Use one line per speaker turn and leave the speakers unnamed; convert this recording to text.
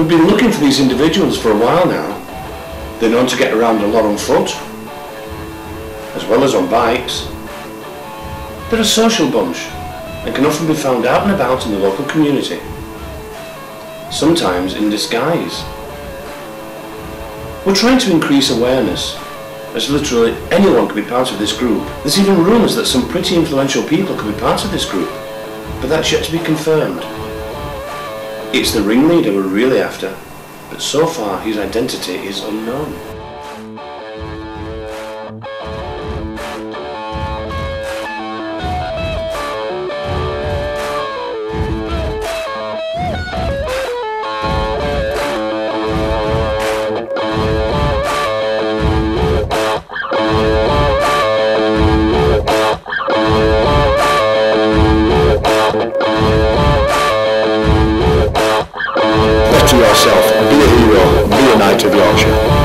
We've been looking for these individuals for a while now. They're known to get around a lot on foot, as well as on bikes. They're a social bunch and can often be found out and about in the local community, sometimes in disguise. We're trying to increase awareness, as literally anyone could be part of this group. There's even rumours that some pretty influential people could be part of this group, but that's yet to be confirmed. It's the ringleader we're really after, but so far his identity is unknown.
Yourself, be a hero, be a knight of Yorkshire.